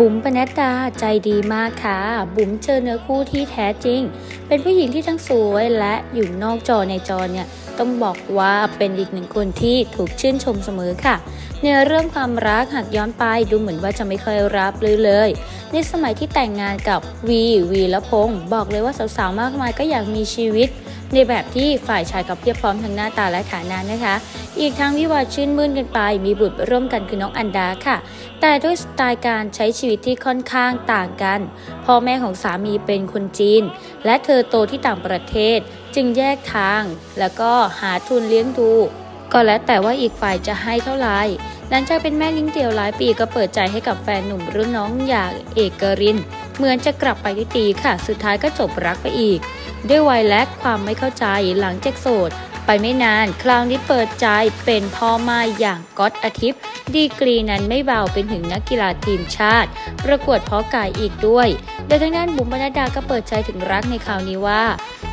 บุ๋มปนัดดาใจดีมากค่ะ บุ๋มเจอเนื้อคู่ที่แท้จริง เป็นผู้หญิงที่ทั้งสวยและอยู่นอกจอในจอเนี่ยต้องบอกว่าเป็นอีกหนึ่งคนที่ถูกชื่นชมเสมอค่ะ ในเรื่องความรักหากย้อนไปดูเหมือนว่าจะไม่เคยรับเลยเลย ในสมัยที่แต่งงานกับวีวีละพงศ์บอกเลยว่าสาวๆมากมายก็อยากมีชีวิต ในแบบที่ฝ่ายชายกับเพียบพร้อมทั้งหน้าตาและฐานะนะคะ อีกทั้งวิวาชื่นมื่นกันไป มีบุตรร่วมกันคือน้องอันดาค่ะ แต่ด้วยสไตล์การใช้ชีวิตที่ค่อนข้างต่างกัน พ่อแม่ของสามีเป็นคนจีน และเธอโตที่ต่างประเทศ จึงแยกทาง แล้วก็หาทุนเลี้ยงดูก็แล้วแต่ว่าอีกฝ่ายจะให้เท่าไหร่หลังจากเป็นแม่ลิงเดี่ยวหลายปีก็เปิดใจให้กับแฟนหนุ่มรุ่นน้องอย่างเอกริน เหมือนจะกลับไปด้วยดีค่ะ สุดท้ายก็จบรักไปอีก ด้วยวัยและความไม่เข้าใจหลังจากโสด ไปไม่นานคราวนี้เปิดใจเป็นพ่อมาอย่างก๊อตอาทิตย์ ดีกรีนั้นไม่เบาเป็นถึงนักกีฬาทีมชาติ ประกวดเพาะกายอีกด้วย โดยทางด้านบุ๋มบรรดาก็เปิดใจถึงรักในคราวนี้ว่า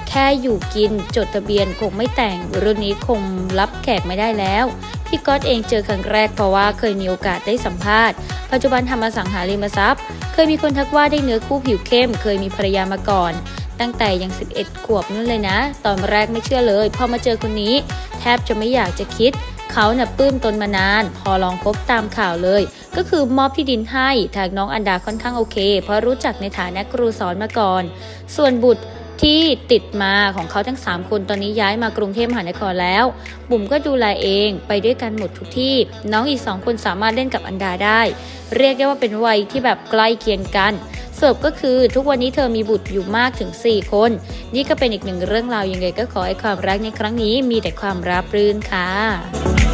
แค่อยู่กินจดทะเบียนคงไม่แต่งรุ่นนี้คงรับแขกไม่ได้แล้ว พี่ก๊อตเองเจอครั้งแรกเพราะว่าเคยมีโอกาสได้สัมภาษณ์ ปัจจุบันทำอสังหาริมทรัพย์ เคยมีคนทักว่าได้เนื้อคู่ผิวเข้ม เคยมีภรรยามาก่อน ตั้งแต่ยัง 11 ขวบนั่นเลยนะ ตอนแรกไม่เชื่อเลย พอมาเจอคนนี้ แทบจะไม่อยากจะคิด เขาเน่ะปลื้มตนมานาน พอลองคบตามข่าวเลย ก็คือมอบที่ดินให้ ทางน้องอันดาค่อนข้างโอเค เพราะรู้จักในฐานะครูสอนมาก่อน ส่วนบุตร ที่ติดมาของเขาทั้ง 3 คนตอนนี้ย้ายมากรุงเทพมหานครแล้ว บุ๋มก็ดูแลเองไปด้วยกันหมดทุกที่ น้องอีก 2 คนสามารถเล่นกับอันดาได้ เรียกได้ว่าเป็นวัยที่แบบใกล้เคียงกันสรุปก็คือทุกวันนี้เธอมีบุตรอยู่มากถึง 4 คน นี่ก็เป็นอีกหนึ่งเรื่องราวยังไงก็ขอให้ความรักในครั้งนี้มีแต่ความราบรื่นค่ะ